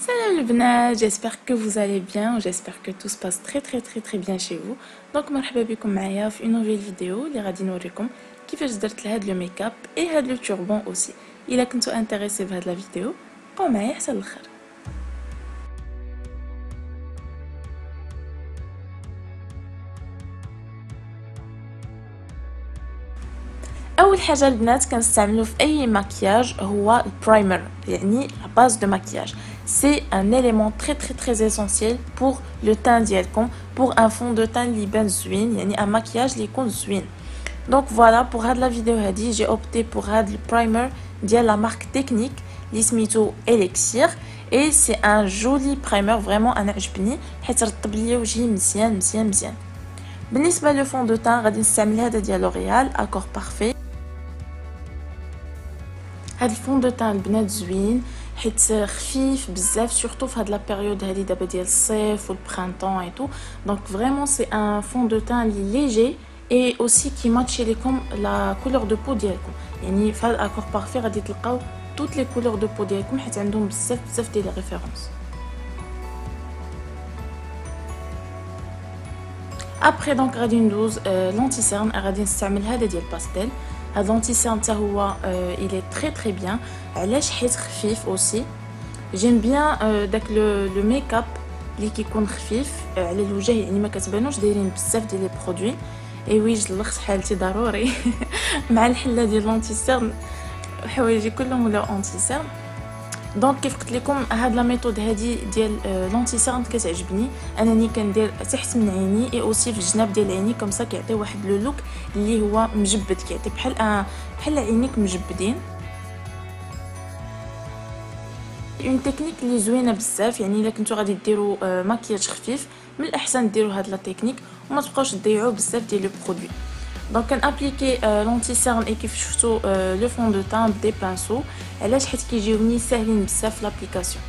Salut les bnat, j'espère que vous allez bien, j'espère que tout se passe très très très très bien chez vous. Donc مرحبا بكم معايا في une nouvelle vidéo اللي غادي نوريكم كيفاش درت لهاد لو ميك اب اي هاد لو توربون اوسي. الا كنتو انتريسي بهاد لا فيديو بقاو معايا حتى الاخر. اول حاجه البنات كنستعملو في اي مكياج هو البرايمر يعني لا باز دو مكياج سي ان اليمون تري تري تري اسونسيال بور لو تان ديالكم بور ان فون دو تان اللي يبان زوين يعني ان مكياج اللي يكون زوين دونك فوالا بور هاد لا فيديو هادي جي اوبتي بور هاد البرايمر ديال لا مارك تكنيك اللي سميتو اليكسير اي سي ان جولي برايمر فريمون انا عجبني حيت رطب ليا وجهي مزيان مزيان مزيان بالنسبه لو فون دو تان غادي نستعمل هذا ديال لوريال اكور بارفي هاد الفون دو تان البنات زوين حيت خفيف بزاف سورتو في هاد لا بيريود هادي دابا ديال الصيف والبرانطون اي تو دونك فريمون سي ان فون دو تان لي ليجي اي اوسي كي ماتشي ليكم لا كولور دو بو ديالكم يعني في هاد الاكور بارفي غادي تلقاو توت لي كولور دو بو ديالكم حيت عندهم بزاف بزاف ديال لي ريفيرونس ابري دونك غادي ندوز لونتي سيرن غادي نستعمل هذا ديال باستيل هاد لونتي سيرن حتى هو الي تري تري بيان علاش حيت خفيف اوسي جيم بيان داك لو لو ميك اب اللي كيكون خفيف على الوجه يعني ما كتبانوش دايرين بزاف ديال لي برودوي اي وي جلخت حالتي ضروري مع الحله ديال لونتي سيرن حوايجي كلهم ولاو اونتي سيرن دونك كيف قلت لكم هاد لا ميثود هادي ديال لونتي سيرن كتعجبني. أنني كندير تحت من عيني اي اوسي في الجناب ديال عيني كومسا كيعطي واحد لو لوك اللي هو مجبد كيعطي بحال بحال عينيك مجبدين. اون تكنيك اللي زوينة بزاف يعني إلا كنتو غادي ديروا ماكياج خفيف من الأحسن ديروا هاد لا تكنيك وما تبقاوش تضيعوا بزاف ديال لو برودوي دونك كنابليكي لونتي سيرن اي كيف شفتوا لو فون دو تان بدي بانسو علاش حيت كيجيوني ساهلين بزاف لابليكاسيون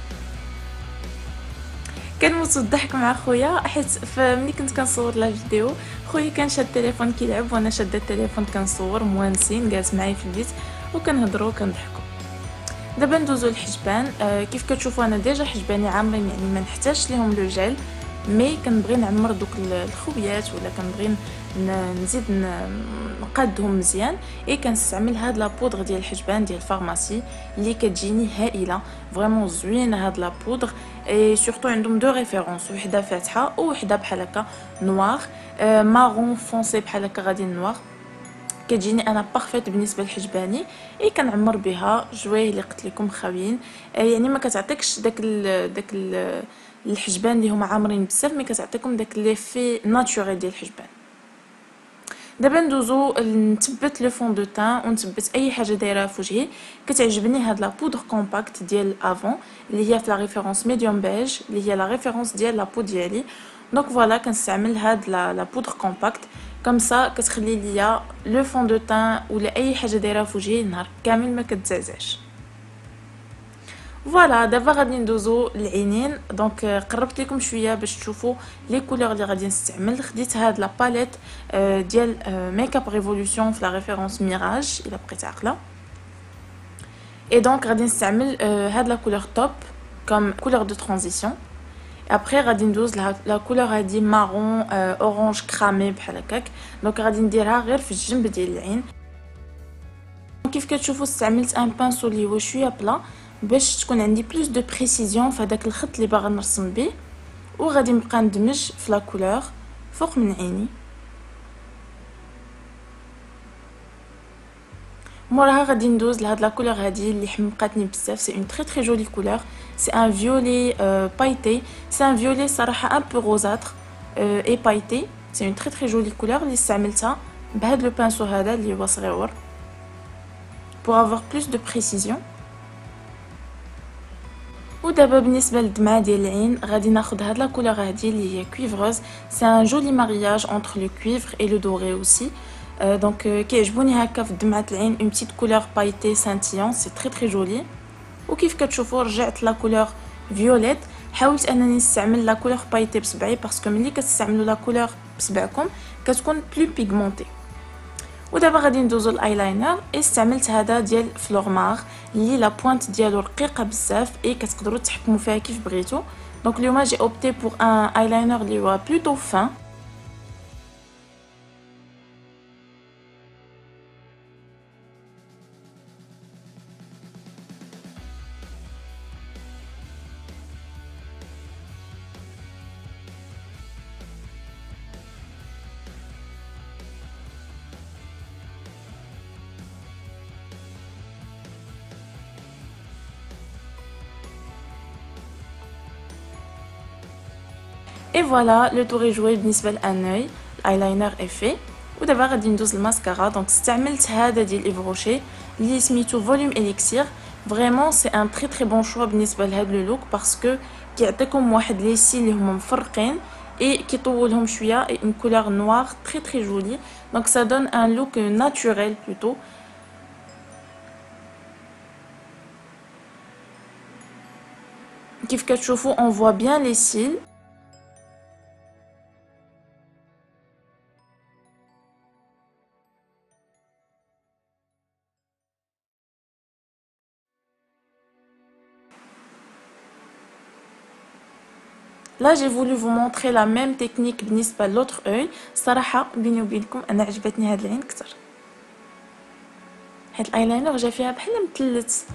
كنموت الضحك مع خويا حيت ملي كنت كنصور لا فيديو خويا كان شاد التليفون كيلعب وأنا شاده التليفون كنصور موانسين جالس معايا في البيت وكنهضروا وكنضحكوا دابا ندوزو الحجبان آه كيف كتشوفوا أنا ديجا حجباني عامرين يعني ما نحتاجش ليهم لو جيل مي كنبغي نعمر دوك الخويات ولا كنبغي نزيد نقادهم مزيان. اي كنستعمل هاد لا بودغ ديال الحجبان ديال الفارماسي اللي كتجيني هائلة. فريمون زوينه هاد لا بودغ اي سورتو عندهم دو ريفيرونس وحدة فاتحة وحدة بحال هكا نوار مارون فونسي بحال هكا غادي نوار كتجيني أنا بارفيت بالنسبة للحجباني اي كنعمر بها جويه اللي قلت لكم خاويين. آه يعني ما كتعطيكش داك ال داك ال الحجبان اللي هما عامرين بزاف مي كتعطيكم داك ليفي ناتوريل ديال الحجبان. دابا ندوزو نثبت لو فون دو تان ونثبت أي حاجة دايرة في وجهي. كتعجبني هاد لا بودر كومباكت ديال افون اللي هي في لا ريفيرونس ميديوم بيج اللي هي لا ريفيرونس ديال لا بو ديالي. دونك فوالا كنستعمل هاد لا لا بودر كومباكت كوم سا كتخلي ليا لو فون دو تان ولا أي حاجة دايرة في وجهي نهار كامل ما كتزعزعش. فوالا دابا غادي ندوزو العينين. دونك قربت لكم شوية باش تشوفوا لي كولور اللي غادي نستعمل. خديت هاد لا باليت ديال ميك اب ريفولوشن في لا ريفيرونس ميراج إلا بقيت عاقلة. اي دونك غادي نستعمل هاد لا كولور توب كوم كولور دو ترانزيسيون ابري غادي ندوز لا كولور هادي مارون اورانج كرامي بحال هكاك. دونك غادي نديرها غير في الجنب ديال العين. كيف كتشوفوا استعملت ان بانسو اللي هو شوية بلا باش تكون عندي بلوس دو بريسيزيون في هذاك الخط اللي باغا نرسم به وغادي نبقى ندمج في لا كولور فوق من عيني موراها غادي ندوز لهاد لا كولور هادي اللي حمقاتني بزاف سي اون تري تري جولي كولور سي ان فيولي بايتي سي ان فيولي صراحه ان بو روزاتر اي بايتي سي اون تري تري جولي كولور اللي استعملتها بهاد لو بانسو هذا اللي هو صغيور pour avoir plus de précision ودابا بالنسبه للدمعه ديال العين غادي ناخذ هاد لا كولور هادي اللي هي كويفروز سي ان جولي مارياج انتر لو كويفر اي لو دوري اوسي دونك كيعجبوني هكا في دمعه العين اون بتيت كولور بايتي سانتيون سي تري تري جولي وكيف كتشوفوا رجعت لا كولور فيوليت حاولت انني نستعمل لا كولور بايتي بصبعي باسكو ملي كتستعملوا لا كولور بصبعكم كتكون بلو بيغمونتي ودابا غادي ندوزو الايلاينر. استعملت هذا ديال فلورمار اللي لا بوينت ديالو رقيقة بزاف. اي كتقدروا تحكموا فيها كيف بغيتو. دونك اليوم جي أوبتي بور ان ايلاينر اللي هو بلوتو فان Et voilà, le tour est joué بالنسبة لان œil, الايلاينر est fait. ودابا غادي ندوز الماسكارا دونك استعملت هذا ديال ايف روشي اللي سميتو فوليوم اليكسير فريمون سي ان تري تري بون شوا بالنسبه لهذا لو لوك باسكو كيعطيكم واحد لي سي اللي هما مفرقين اي كيطولهم شويه اي اون كولور نوار تري تري جولي دونك سا دون ان لوك ناتوريل بلوتو كيف كتشوفوا اون فوا بيان لي سيل Là, j'ai voulu vous montrer la même technique بالنسبة l'autre œil. صراحة بيني وبينكم أنا عجبتني هاد العين كتر. هاد الايلاينر جا فيها بحال متلت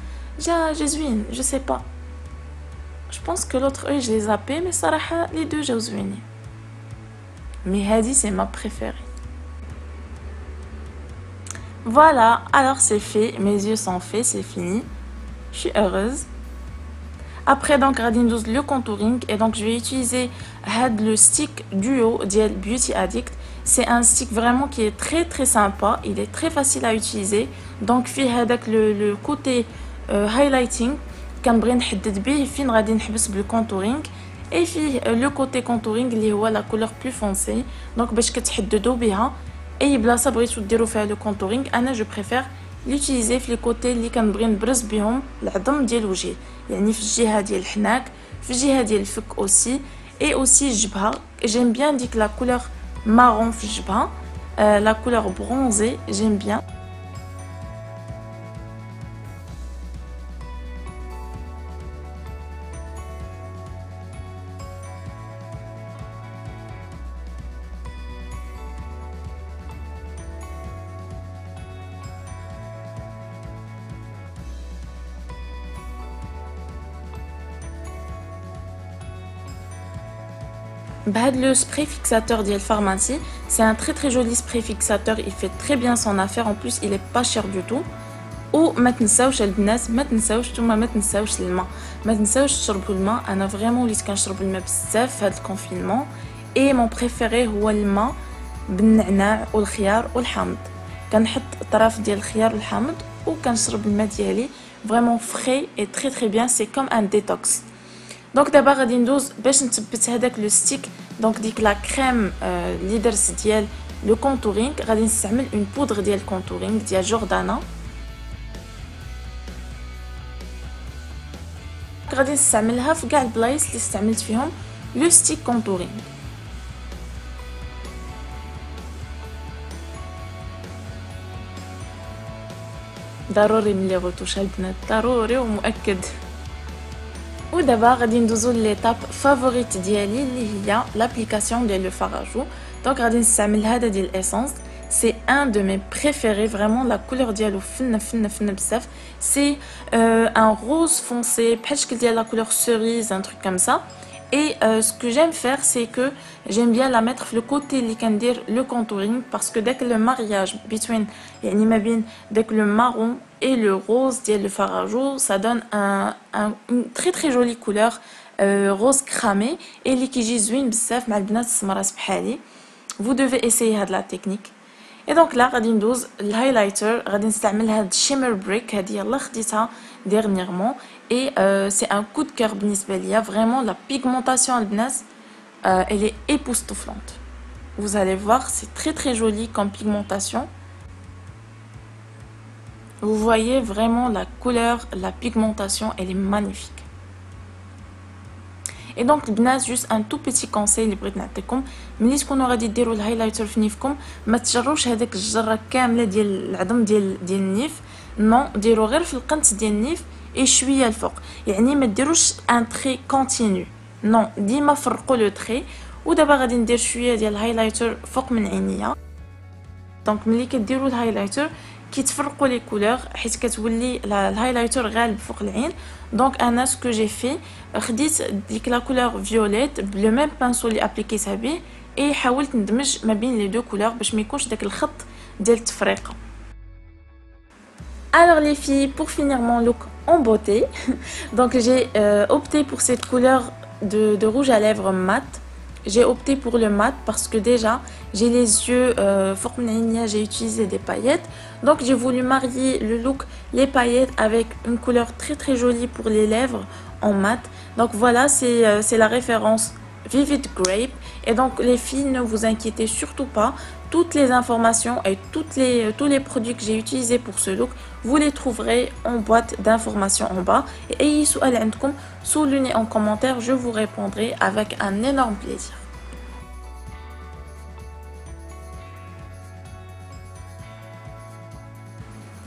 جا جا زوين جو سي با جو بونس كو لوتر اوي جو لي زابي مي صراحه لي دو جاو زوينين مي هادي سي ما بريفيري Voilà, alors c'est fait, mes yeux sont faits, c'est fini. Je suis heureuse. Après, donc, radindouz le contouring. Et donc, je vais utiliser le stick duo d'Yel Beauty Addict. C'est un stick vraiment qui est très très sympa. Il est très facile à utiliser. Donc, fait avec le, le côté euh, highlighting. كنبغي نحدد به فين غادي نحبس بالكونتورينغ اي فيه لو كوتي كونتورينغ اللي هو لا كولور بلو فونسي دونك باش كتحددوا بها اي بلاصه بغيتو ديروا فيها لو كونتورينغ انا جو بريفير لوتيليزي في لي كوتي اللي كنبغي نبرز بهم العظم ديال الوجه يعني في الجهه ديال الحناك في الجهه ديال الفك اوسي اي اوسي الجبهه جيم بيان ديك لا كولور مارون في الجبهه لا كولور برونزي جيم بيان le spray fixateur d'Yel Pharmacy, c'est un très très joli spray fixateur, il fait très bien son affaire, en plus il est pas cher du tout. Ou ما تنساوش البنات ما تنساوش نتوما ما تنساوش الماء ما تنساوش تشربوا الماء انا فريمون وليت كنشرب الماء بزاف في هذا الكونفينمون اي مون بريفيري هو الماء بالنعناع والخيار والحامض كنحط طرف ديال الخيار والحامض وكنشرب الماء ديالي فريمون فري اي تري تري بيان سي كوم ان ديتوكس دونك دابا غادي ندوز باش نثبت هذاك لو ستيك. دونك ديك لا كريم اللي درت ديال لو كونتورينغ غادي نستعمل اون بودر ديال كونتورينغ ديال جوردانا غادي نستعملها في كاع البلايص اللي استعملت فيهم لو ستيك كونتورينغ ضروري ملي غوتوش البنات ضروري ومؤكد. ودابا غادي ندوزو ليطاب فافوريت ديالي اللي هي لابليكاسيون ديال لو فاراجو دونك غادي نستعمل هذا ديال الاسونس سي ان دو مي بريفيري فريمون لا كولور ديالو فن فن فن بزاف سي ان روز فونسي بحال الشكل ديال لا كولور سيريز ان تروك كوم سا Et euh, ce que j'aime faire, c'est que j'aime bien la mettre le côté dire le contouring parce que dès que le mariage between يعني dès que le marron et le rose ديال le farajo, ça donne un, un, une très très jolie couleur euh, rose cramé et اللي كيجي زوين بزاف مع البنات السمرات بحالي. Vous devez essayer هاد la technique. Et donc là غادي ندوز الهايلايتر غادي نستعمل هاد شيمر بريك هادي يلاه خديتها dernièrement et euh, c'est un coup de cœur بالنسبة ليا vraiment la pigmentation البنات euh, elle est époustouflante vous allez voir c'est très très joli comme pigmentation vous voyez vraiment la couleur la pigmentation elle est magnifique اي دونك البنات جوست ان تو بيتي كونساي اللي بغيت نعطيكم ملي تكونوا غادي ديروا الهايلايتر في نيفكم ما تجروش هذاك الجره كامله ديال العظم ديال ديال النيف نو ديروا غير في القنت ديال النيف اي شوية الفوق يعني ما ديروش ان تري كونتينيو نو ديما فرقوا لو تري ودابا غادي ندير شوية ديال الهايلايتر فوق من عينيا. دونك ملي كديروا الهايلايتر كيتفرقوا لي كولور حيت كتولي الهايلايتر غالب فوق العين. دونك أنا سكو جي في خديت ديك لا كولور فيوليت بلو ميم بانسو اللي ابليكيتها به اي حاولت ندمج ما بين لي دو كولور باش ما يكونش داك الخط ديال التفريقة. Alors les filles, pour finir mon look en beauté, donc j'ai euh, opté pour cette couleur de, rouge à lèvres mat. J'ai opté pour le mat parce que déjà j'ai les yeux euh, j'ai utilisé des paillettes. Donc j'ai voulu marier le look les paillettes avec une couleur très très jolie pour les lèvres en mat. Donc voilà c'est euh, la référence Vivid Grape. Et donc les filles ne vous inquiétez surtout pas toutes les informations et toutes les, tous les produits que j'ai utilisés pour ce look, vous les trouverez en boîte d'informations en bas. Et ayez soulignez en commentaire, je vous répondrai avec un énorme plaisir.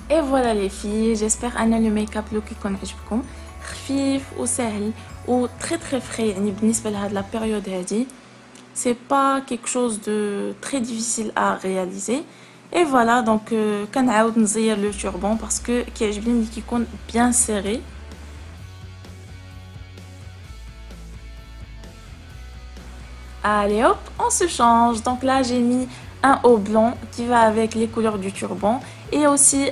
Et voilà les filles, j'espère que le make-up look يكون عجبكم خفيف وسهل ou très très frais يعني بالنسبة لهاد la période هادي c'est pas quelque chose de très difficile à réaliser et voilà donc كنعاود نزير le turban parce que كيعجبني ملي كيكون bien serré Allez hop, on se change. Donc là, j'ai mis un haut blanc qui va avec les couleurs du turban et aussi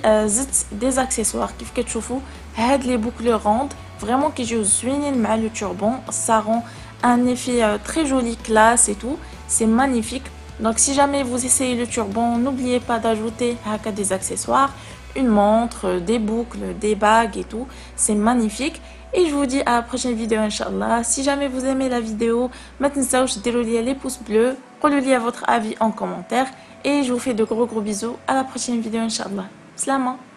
des accessoires كيف كتشوفوا هاد les boucles rondes vraiment كيجيو زوينين مع le turban ça rend un effet euh, très joli, classe et tout. C'est magnifique. Donc si jamais vous essayez le turban, n'oubliez pas d'ajouter des accessoires, une montre, des boucles, des bagues et tout. C'est magnifique. Et je vous dis à la prochaine vidéo, Inch'Allah. Si jamais vous aimez la vidéo, maintenant je déroule les pouces bleus. Relayez votre avis en commentaire. Et je vous fais de gros gros bisous. À la prochaine vidéo, Inch'Allah. Slama.